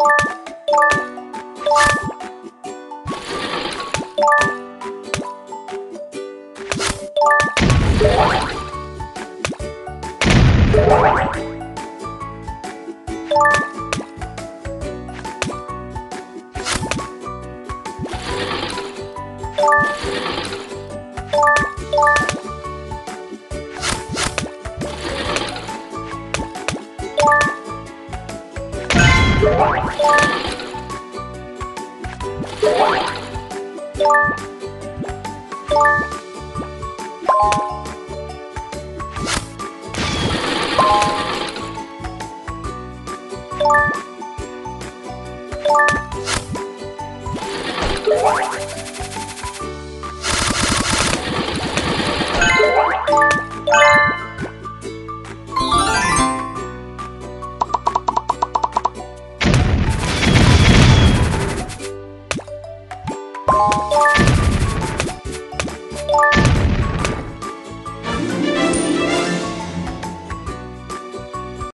you What? you.